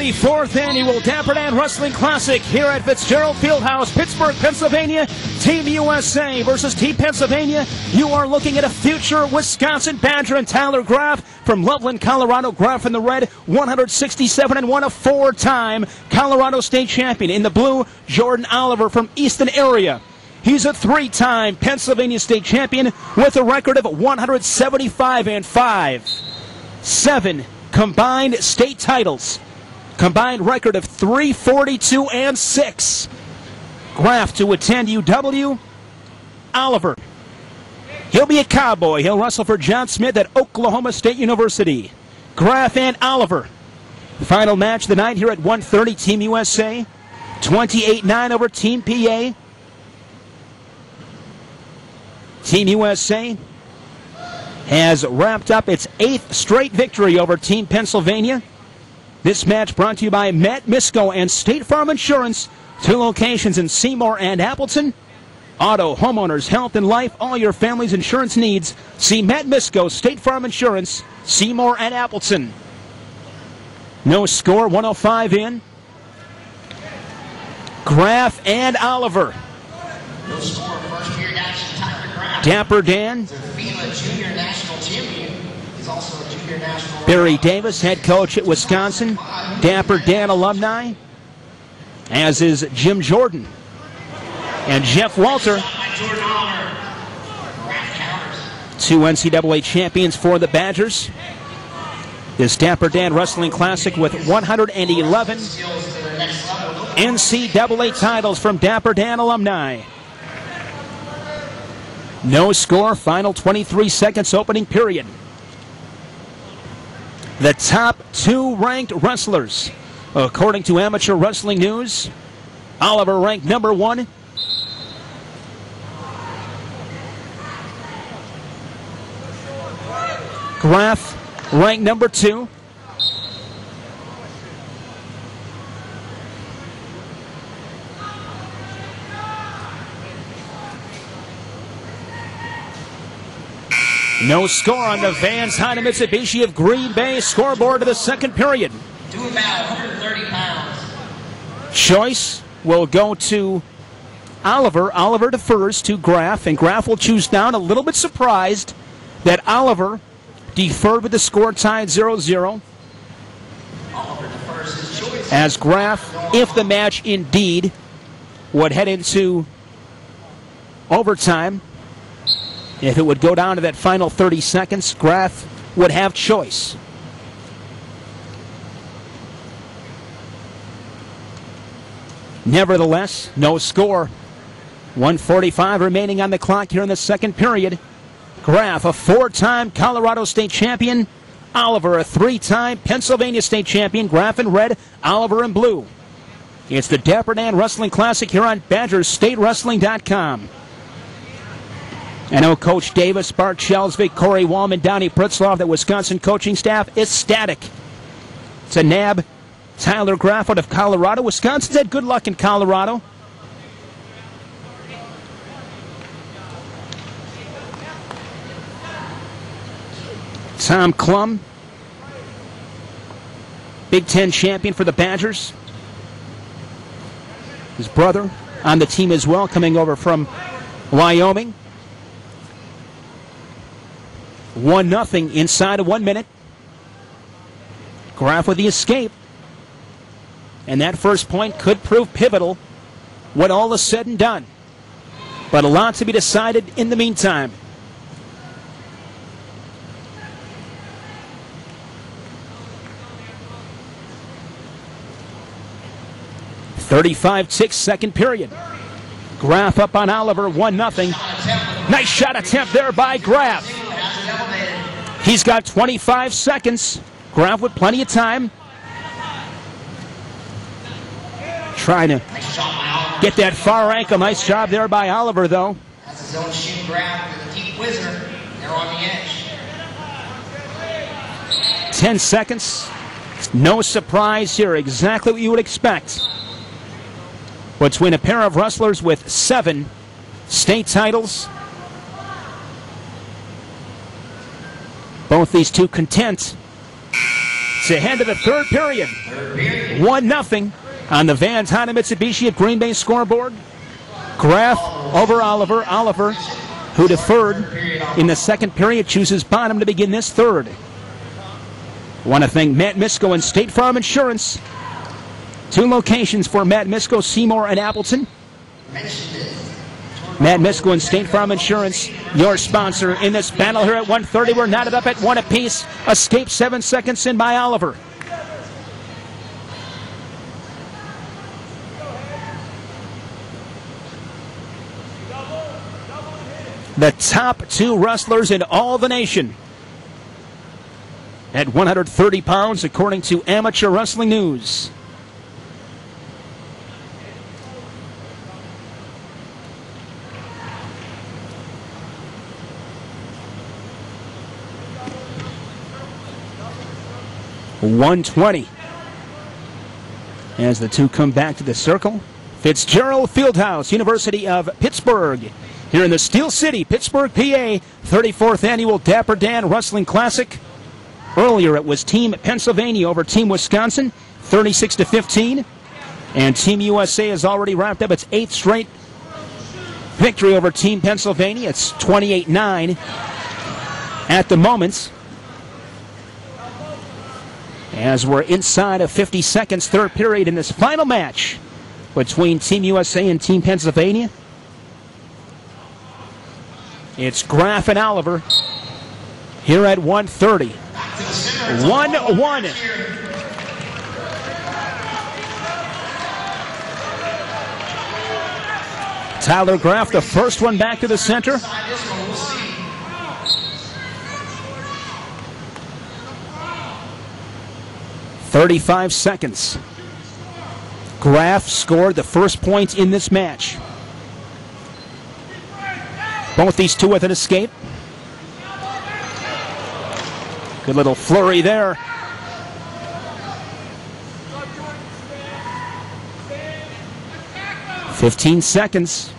34th annual Dapper Dan Wrestling Classic here at Fitzgerald Fieldhouse, Pittsburgh, Pennsylvania. Team USA versus Team Pennsylvania. You are looking at a future Wisconsin Badger and Tyler Graff from Loveland, Colorado. Graff in the red, 167 and 1, a four-time Colorado State champion. In the blue, Jordan Oliver from Easton area. He's a three-time Pennsylvania State champion with a record of 175 and 5. Seven combined state titles. Combined record of 342 and 6. Graff to attend UW. Oliver. He'll be a cowboy. He'll wrestle for John Smith at Oklahoma State University. Graff and Oliver. Final match of the night here at 1:30. Team USA 28-9 over Team PA. Team USA has wrapped up its eighth straight victory over Team Pennsylvania. This match brought to you by Matt Misco and State Farm Insurance, two locations in Seymour and Appleton. Auto, homeowners, health, and life, all your family's insurance needs. See Matt Misco, State Farm Insurance, Seymour and Appleton. No score, 105 in. Graff and Oliver. No score, first year action, Tyler Graff. Dapper Dan, He's a FILA junior national champion. Barry Davis, head coach at Wisconsin. Dapper Dan alumni, as is Jim Jordan. And Jeff Walter, two NCAA champions for the Badgers. This Dapper Dan Wrestling Classic with 111 Skills to the. NCAA titles from Dapper Dan alumni. No score, final 23 seconds opening period. The top two ranked wrestlers, according to Amateur Wrestling News. Oliver ranked number one. Graff ranked number two. No score on the Vans Honda Mitsubishi of Green Bay scoreboard of the second period. Do about 130 pounds. Choice will go to Oliver. Oliver defers to Graff, and Graff will choose down. A little bit surprised that Oliver deferred with the score tied 0 0. Oliver defers his choice. As Graff, if the match indeed would head into overtime, if it would go down to that final 30 seconds, Graff would have choice. Nevertheless, no score. 145 remaining on the clock here in the second period. Graff, a four time Colorado State champion. Oliver, a three time Pennsylvania State champion. Graff in red, Oliver in blue. It's the Dapper Dan Wrestling Classic here on BadgerStateWrestling.com. I know Coach Davis, Bart Shelsvik, Corey Wallman, Donnie Pritzlaff, the Wisconsin coaching staff, ecstatic. It's a nab. Tyler Graff out of Colorado. Wisconsin's had good luck in Colorado. Tom Clum, Big Ten champion for the Badgers. His brother on the team as well, coming over from Wyoming. 1 nothing inside of one minute. Graff with the escape. And that first point could prove pivotal when all is said and done. But a lot to be decided in the meantime. Thirty-five ticks, second period. Graff up on Oliver, one nothing. Nice shot attempt there by Graff. Has it elevated. He's got 25 seconds. Graff with plenty of time. Trying to Nice shot by Oliver. get that far ankle. Nice job there by Oliver, though. That's his own shin grab with a deep whizzer. They're on the edge. 10 seconds. No surprise here. Exactly what you would expect. Between a pair of wrestlers with seven state titles. Both these two content to head to the third period. 1 0 on the Vans Tana Mitsubishi of Green Bay scoreboard. Graff over Oliver. Oliver, who deferred in the second period, chooses Bonham to begin this third. Want to thank Matt Misko and State Farm Insurance. Two locations for Matt Misko, Seymour, and Appleton. Matt and State Farm Insurance, your sponsor in this battle here at 130. We're knotted up at one apiece. Escape seven seconds in by Oliver. The top two wrestlers in all the nation. At 130 pounds, according to Amateur Wrestling News. One twenty. As the two come back to the circle, Fitzgerald Fieldhouse, University of Pittsburgh, here in the Steel City, Pittsburgh, PA, 34th annual Dapper Dan Wrestling Classic. Earlier, it was Team Pennsylvania over Team Wisconsin, 36 to 15, and Team USA has already wrapped up its eighth straight victory over Team Pennsylvania. It's 28-9 at the moment. As we're inside of 50 seconds, third period in this final match between Team USA and Team Pennsylvania. It's Graff and Oliver here at 130. Back to the center. It's 1 1. Tyler Graff, the first one back to the center. Inside this one, we'll see. Thirty-five seconds. Graff scored the first point in this match. Both these two with an escape. Good little flurry there. Fifteen seconds.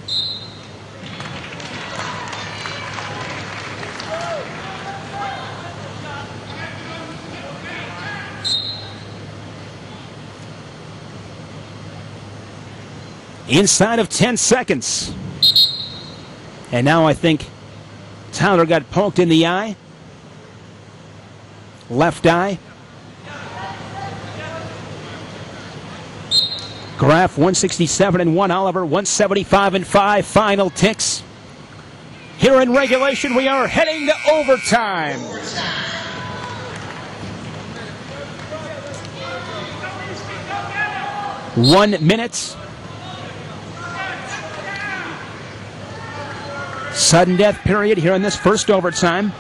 Inside of 10 seconds. And now I think Tyler got poked in the eye. Left eye. Graff 167 and 1, Oliver 175 and 5. Final ticks. Here in regulation, we are heading to overtime. One minute. Sudden death period here in this first overtime.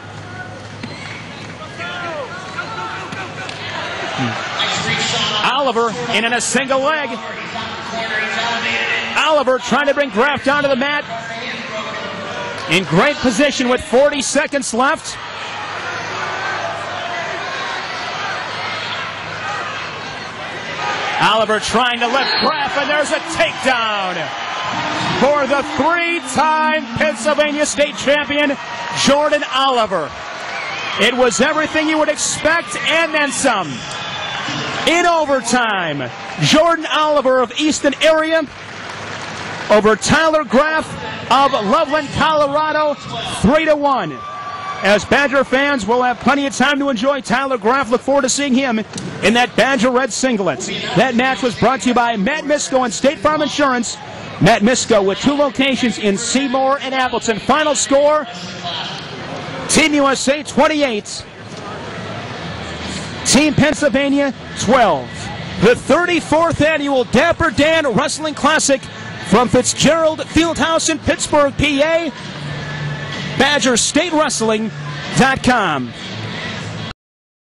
Oliver in in a single leg. Oliver trying to bring Graff down to the mat. In great position with 40 seconds left. Oliver trying to lift Graff, and there's a takedown for the three-time Pennsylvania State champion, Jordan Oliver. It was everything you would expect and then some. In overtime, Jordan Oliver of Easton area over Tyler Graff of Loveland, Colorado, 3 to 1. As Badger fans we'll have plenty of time to enjoy Tyler Graff, look forward to seeing him in that Badger Red singlet. That match was brought to you by Matt Misko and State Farm Insurance. Matt Misko with two locations in Seymour and Appleton. Final score Team USA 28, Team Pennsylvania 12. The 34th annual Dapper Dan Wrestling Classic from Fitzgerald Fieldhouse in Pittsburgh, PA. BadgerStateWrestling.com.